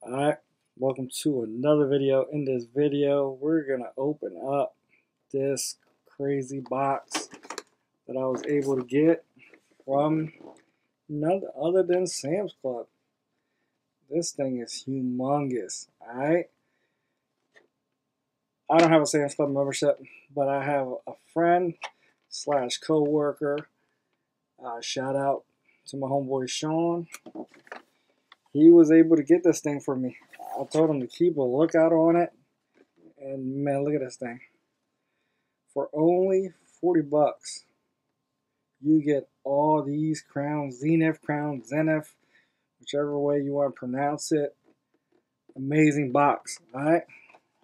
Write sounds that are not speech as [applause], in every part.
Alright, welcome to another video. In this video, we're going to open up this crazy box that I was able to get from none other than Sam's Club. This thing is humongous, alright? I don't have a Sam's Club membership, but I have a friend slash co-worker. Uh, shout out to my homeboy Sean he was able to get this thing for me. I told him to keep a lookout on it. And man, look at this thing. For only 40 bucks, you get all these crowns, Zenith, crown, Zenith, whichever way you want to pronounce it. Amazing box, alright?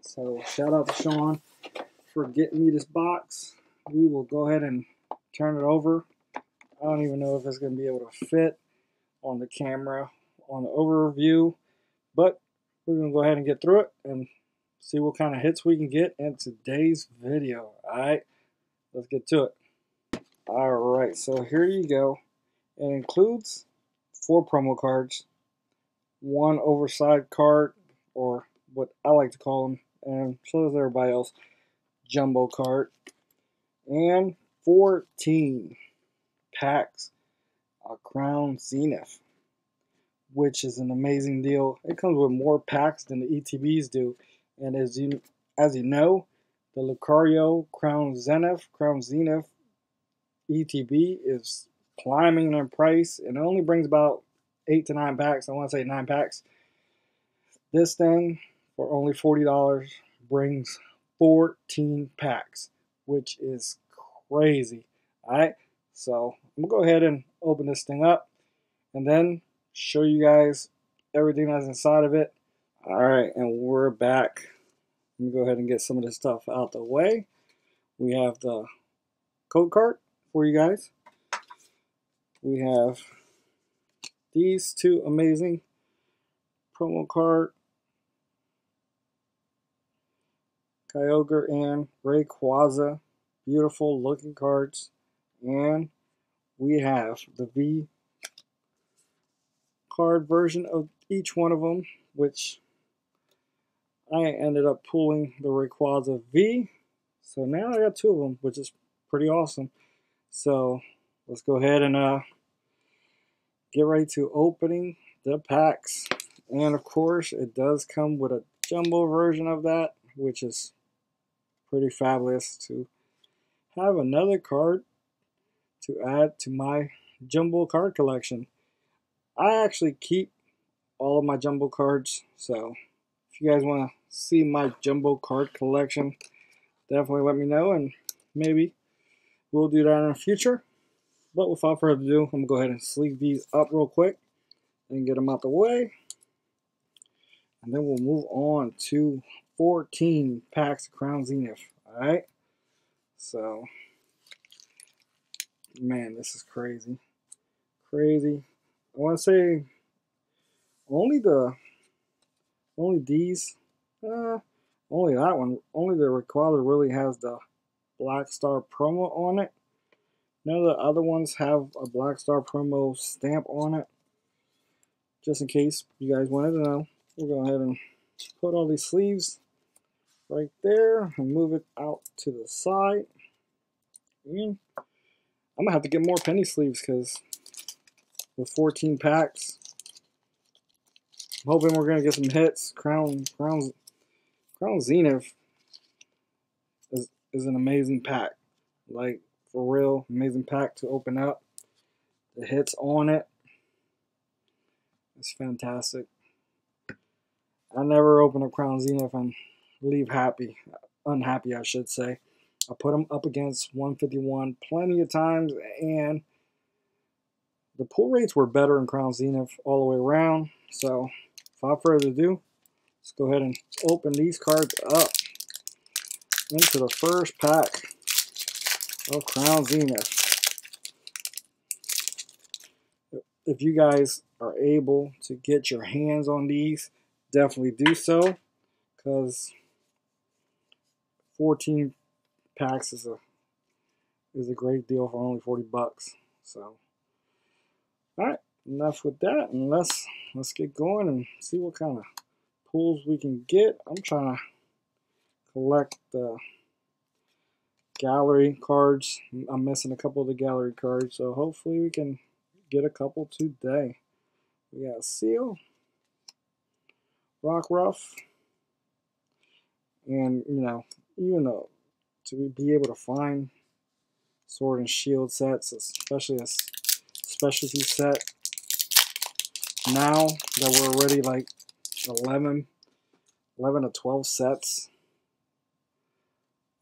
So shout out to Sean for getting me this box. We will go ahead and turn it over. I don't even know if it's going to be able to fit on the camera on the overview, but we're going to go ahead and get through it and see what kind of hits we can get in today's video. Alright, let's get to it. Alright, so here you go. It includes four promo cards, one oversized card, or what I like to call them, and so does everybody else, jumbo card, and 14 packs of Crown Zenith which is an amazing deal. It comes with more packs than the ETBs do. And as you as you know, the Lucario Crown Zenith, Crown Zenith ETB is climbing in price and it only brings about eight to nine packs. I want to say nine packs. This thing for only $40 brings 14 packs, which is crazy. Alright, so I'm to go ahead and open this thing up and then show you guys everything that's inside of it. All right, and we're back. Let me go ahead and get some of this stuff out the way. We have the code card for you guys. We have these two amazing promo card. Kyogre and Rayquaza. Beautiful looking cards. And we have the V card version of each one of them, which I ended up pulling the Rayquaza V. So now I got two of them, which is pretty awesome. So let's go ahead and uh, get ready to opening the packs. And of course, it does come with a jumbo version of that, which is pretty fabulous to have another card to add to my jumbo card collection. I actually keep all of my jumbo cards, so if you guys want to see my jumbo card collection, definitely let me know, and maybe we'll do that in the future. But without further ado, I'm going to go ahead and sleeve these up real quick and get them out the way. And then we'll move on to 14 packs of Crown Zenith. Alright? So, man, this is crazy. Crazy. I want to say only the only these uh, only that one only the Rayquaza really has the Black Star promo on it. None of the other ones have a Black Star promo stamp on it. Just in case you guys wanted to know, we'll go ahead and put all these sleeves right there and move it out to the side. And I'm gonna have to get more penny sleeves because with 14 packs. I'm hoping we're gonna get some hits. Crown Crown Crown Zenith is is an amazing pack. Like for real, amazing pack to open up. The hits on it. It's fantastic. I never open a Crown Zenith and leave happy. Unhappy, I should say. I put them up against 151 plenty of times and the pull rates were better in Crown Zenith all the way around. So without further ado, let's go ahead and open these cards up into the first pack of Crown Zenith. If you guys are able to get your hands on these, definitely do so because 14 packs is a is a great deal for only 40 bucks. So all right, enough with that, and let's let's get going and see what kind of pulls we can get. I'm trying to collect the gallery cards. I'm missing a couple of the gallery cards, so hopefully we can get a couple today. We got Seal, Rockruff, and you know, even though to be able to find sword and shield sets, especially a specialty set, now that we're already like 11, 11 to 12 sets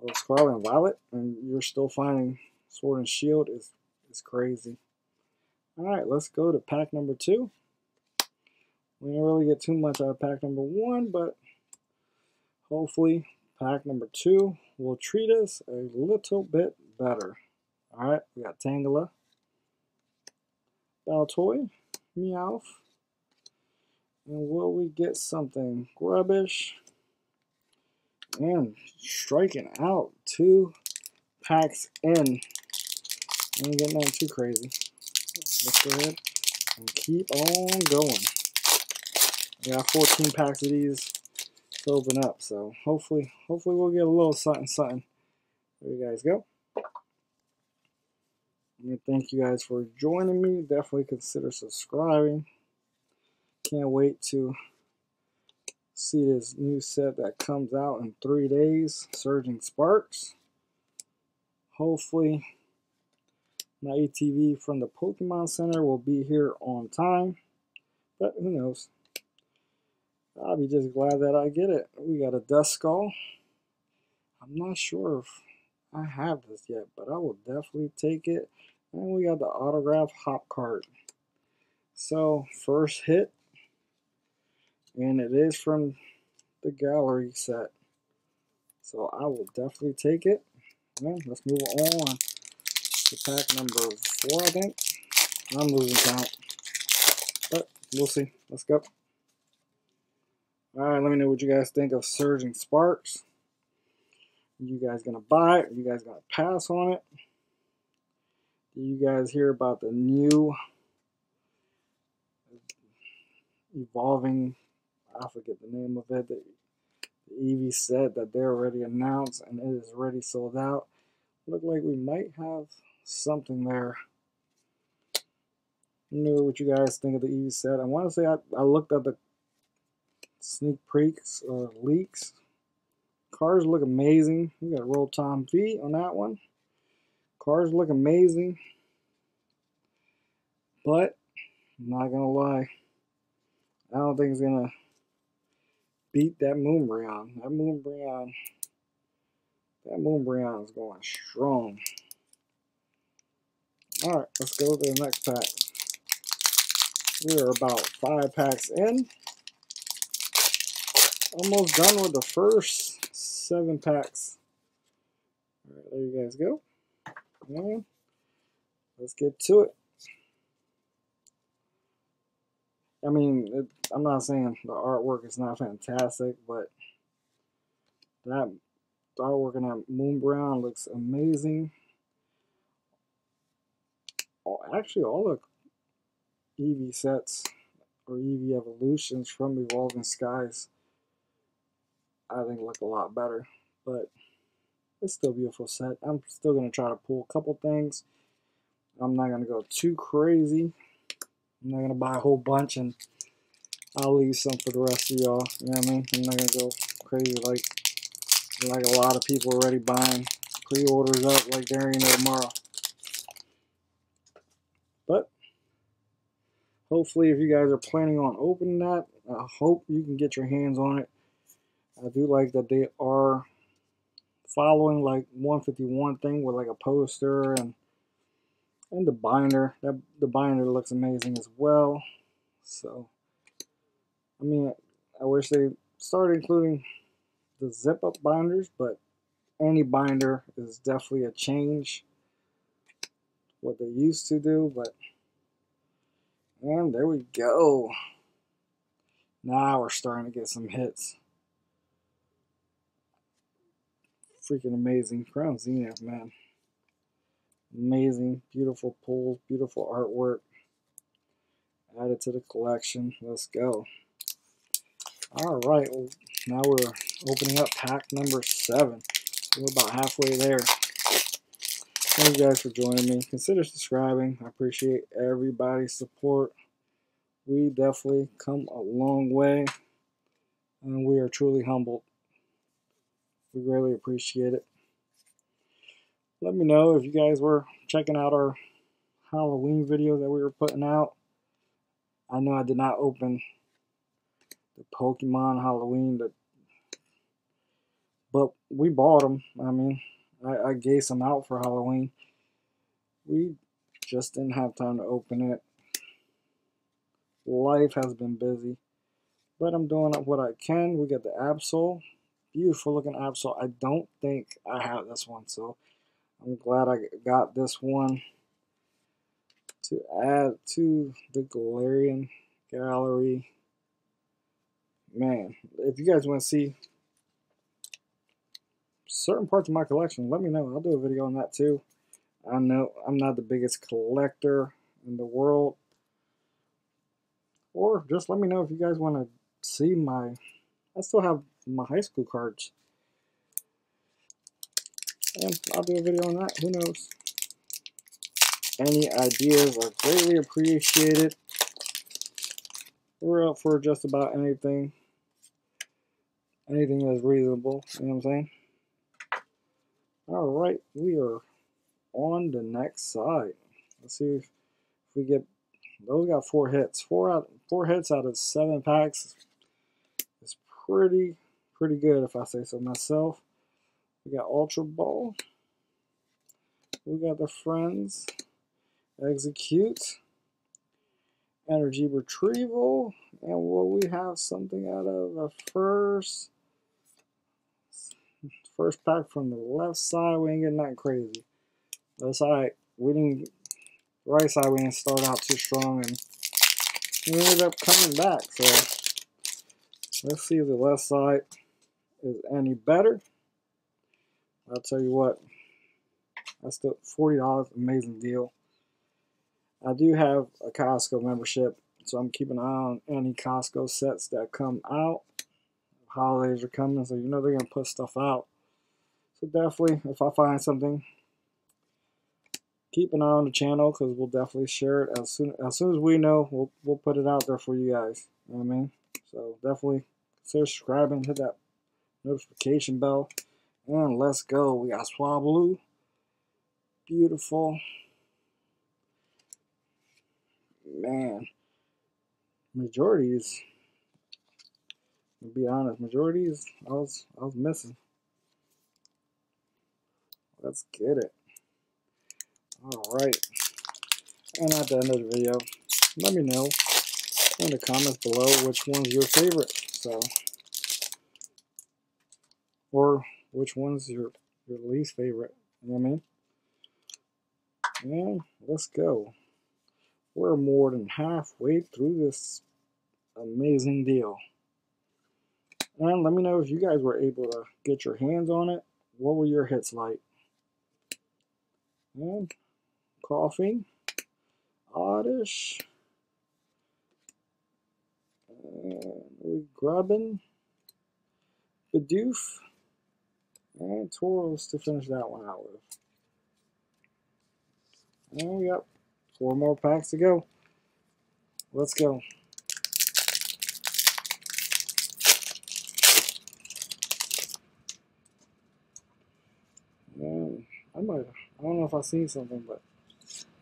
of Scarlet and Violet, and you're still finding Sword and Shield is is crazy. All right, let's go to pack number two. We didn't really get too much out of pack number one, but hopefully pack number two will treat us a little bit better. All right, we got Tangela, Baltoy, Meowth, and will we get something? Grubbish, and striking out two packs in. Ain't getting nothing too crazy. Let's go ahead and keep on going. We got 14 packs of these to open up, so hopefully, hopefully we'll get a little something, something. There you guys go. And thank you guys for joining me. Definitely consider subscribing. Can't wait to see this new set that comes out in three days, Surging Sparks. Hopefully, my ETB from the Pokemon Center will be here on time, but who knows. I'll be just glad that I get it. We got a Duskull. I'm not sure if I have this yet, but I will definitely take it. And we got the autograph hop card. So, first hit and it is from the gallery set. So I will definitely take it. Yeah, let's move on to pack number four, I think. I'm losing count. But we'll see. Let's go. Alright, let me know what you guys think of Surging Sparks. Are you guys gonna buy it? Are you guys gonna pass on it? You guys hear about the new evolving I forget the name of it. The, Eevee said that they're already announced and it is already sold out. Look like we might have something there. know what you guys think of the Eevee set. I want to say I, I looked at the sneak peeks or leaks. Cars look amazing. We got Rotom V on that one. Cars look amazing. But, I'm not going to lie. I don't think it's going to beat that Moonbreon. That Moonbreon, that Moonbreon is going strong. All right, let's go to the next pack. We are about five packs in. Almost done with the first seven packs. All right, there you guys go. And let's get to it. I mean, it, I'm not saying the artwork is not fantastic, but that artwork in that Moonbreon looks amazing. Oh, Actually, all the Eevee sets or Eevee evolutions from Evolving Skies, I think look a lot better. But it's still a beautiful set. I'm still going to try to pull a couple things. I'm not going to go too crazy. I'm not gonna buy a whole bunch and I'll leave some for the rest of y'all. You know what I mean? I'm not gonna go crazy like like a lot of people already buying pre-orders up like there ain't no tomorrow. But hopefully if you guys are planning on opening that, I hope you can get your hands on it. I do like that they are following like 151 thing with like a poster and and the binder. That the binder looks amazing as well. So I mean I wish they started including the zip up binders but any binder is definitely a change what they used to do but and there we go. Now we're starting to get some hits freaking amazing crown zenith man Amazing, beautiful pulls, beautiful artwork. Added to the collection. Let's go. All right, well, now we're opening up pack number seven. We're about halfway there. Thank you guys for joining me. Consider subscribing. I appreciate everybody's support. We definitely come a long way, and we are truly humbled. We really appreciate it. Let me know if you guys were checking out our Halloween video that we were putting out. I know I did not open the Pokemon Halloween, but, but we bought them. I mean, I, I gave some out for Halloween. We just didn't have time to open it. Life has been busy, but I'm doing what I can. We got the Absol, beautiful looking Absol. I don't think I have this one, so I'm glad I got this one to add to the Galarian gallery. Man, if you guys want to see certain parts of my collection, let me know. I'll do a video on that too. I know I'm not the biggest collector in the world. Or just let me know if you guys want to see my... I still have my high school cards. And I'll do a video on that. Who knows? Any ideas are greatly appreciated. We're up for just about anything. Anything that's reasonable. You know what I'm saying? All right, we are on the next side. Let's see if, if we get those got four hits. Four out four hits out of seven packs is pretty pretty good if I say so myself. We got Ultra Ball. We got the Friends. Execute. Energy Retrieval. And will we have something out of a first first pack from the left side? We ain't getting nothing crazy. Left alright. we didn't right side we didn't start out too strong and we ended up coming back. So let's see the left side is any better. I'll tell you what, that's the $40, amazing deal. I do have a Costco membership, so I'm keeping an eye on any Costco sets that come out. Holidays are coming, so you know they're going to put stuff out. So definitely, if I find something keep an eye on the channel because we'll definitely share it as soon as soon as we know. We'll we'll put it out there for you guys. You know I mean? So definitely consider subscribing, hit that notification bell, and let's go. We got Swablu, beautiful. Man, majorities. To be honest, majorities I was I was missing. Let's get it. Alright. And at the end of the video, let me know in the comments below which one's your favorite. So, or which one's your, your least favorite. You know what I mean? And let's go. We're more than halfway through this amazing deal. And let me know if you guys were able to get your hands on it. What were your hits like? And Koffing, Oddish, and we Grubbin, Bidoof, and Tauros to finish that one out with. And we got four more packs to go. Let's go. I might, I don't know if I seen something, but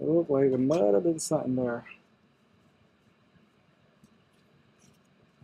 it looked like there might have been something there.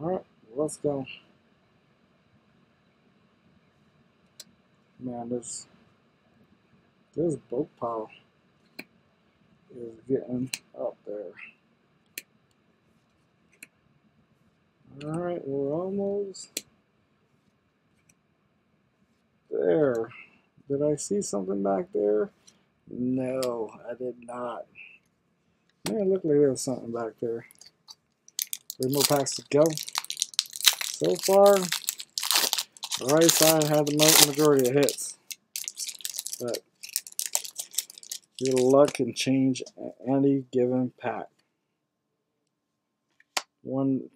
Alright, let's go. Man, this this boat pile is getting up there. Alright, we're almost there. Did I see something back there? No, I did not. Man, look like there's something back there. Three more packs to go. So far, the right side had the majority of hits. But your luck can change any given pack. One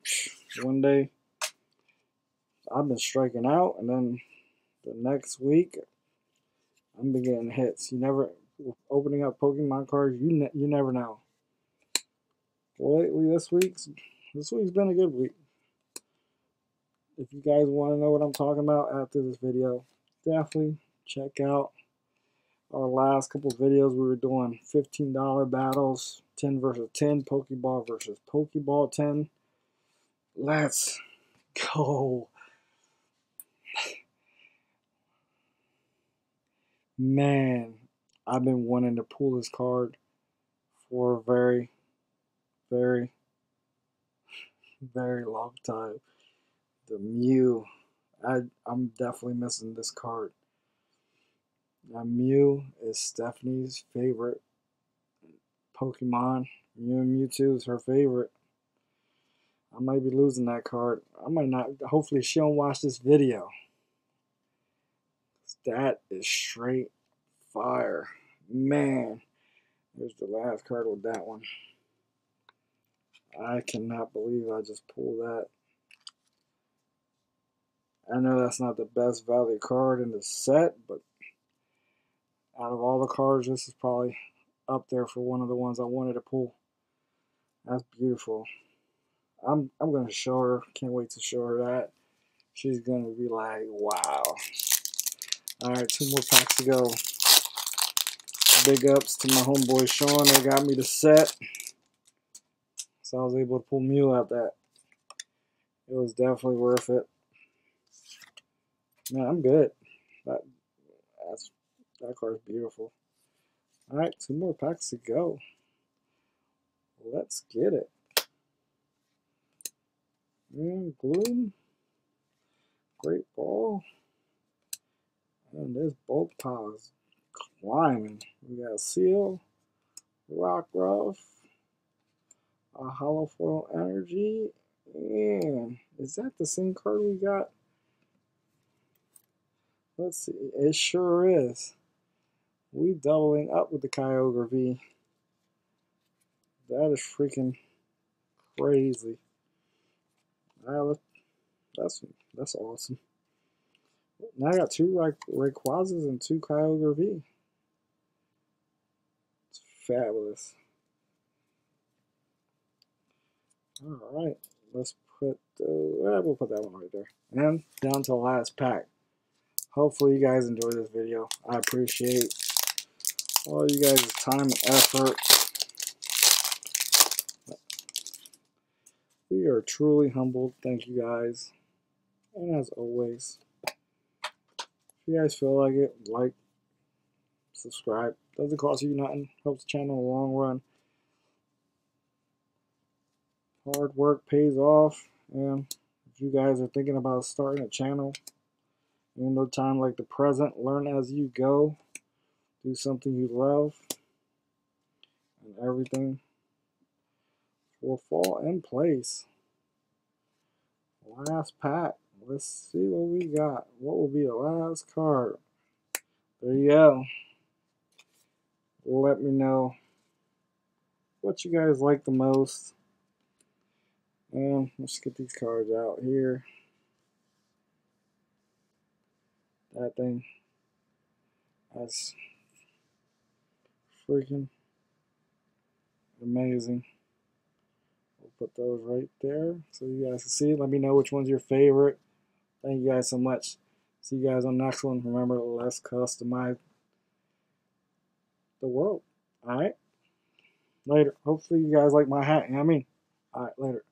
one day I've been striking out, and then the next week I'm been getting hits. You never opening up Pokemon cards. You ne you never know. lately, this week's this week's been a good week. If you guys want to know what I'm talking about after this video, definitely check out our last couple videos. We were doing $15 battles, 10 versus 10, Pokeball versus Pokeball 10. Let's go. Man, I've been wanting to pull this card for a very, very, [laughs] very long time. The Mew. I, I'm definitely missing this card. Now, Mew is Stephanie's favorite Pokemon. Mew and Mewtwo is her favorite. I might be losing that card. I might not. Hopefully, she don't watch this video. That is straight fire. Man, there's the last card with that one. I cannot believe I just pulled that. I know that's not the best value card in the set, but out of all the cards, this is probably up there for one of the ones I wanted to pull. That's beautiful. I'm I'm gonna show her. Can't wait to show her that. She's gonna be like, wow. All right, two more packs to go. Big ups to my homeboy Sean. They got me the set, so I was able to pull Mew out that. It was definitely worth it. Man, I'm good. That that's that card's beautiful. All right, two more packs to go. Let's get it. Mm, and Gloom. Great ball. And this bulk pile is climbing. We got Seal, Rockruff, a Holo Foil Energy, and is that the same card we got? Let's see. It sure is. We doubling up with the Kyogre V. That is freaking crazy. Wow, that's that's awesome. Now I got two Ray Rayquazas and two Kyogre V. It's fabulous. All right, let's put the, well, we'll put that one right there. And down to the last pack. Hopefully you guys enjoy this video. I appreciate all you guys' time and effort. We are truly humbled. Thank you guys. And as always, if you guys feel like it, like, subscribe. Doesn't cost you nothing. Helps the channel in the long run. Hard work pays off. And if you guys are thinking about starting a channel, no time like the present, learn as you go. Do something you love. And everything will fall in place. Last pack. Let's see what we got. What will be the last card? There you go. Let me know what you guys like the most. And let's get these cards out here. That thing. That's freaking amazing. We'll put those right there so you guys can see. Let me know which one's your favorite. Thank you guys so much. See you guys on the next one. Remember, let's customize the world. Alright? Later. Hopefully you guys like my hat. You know what I mean? Alright, later.